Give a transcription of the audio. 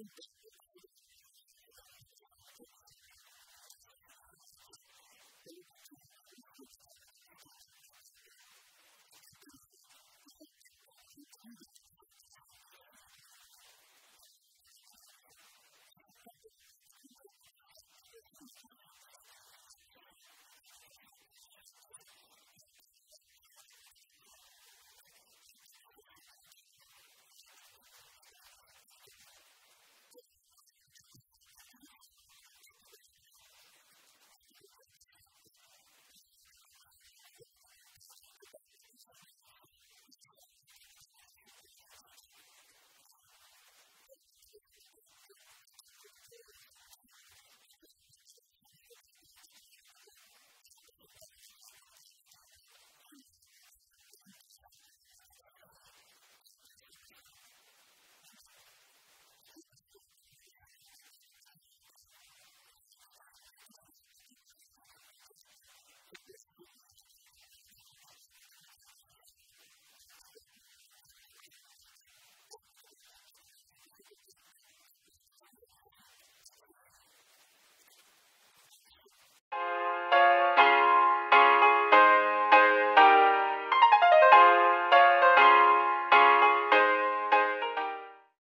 Jesus.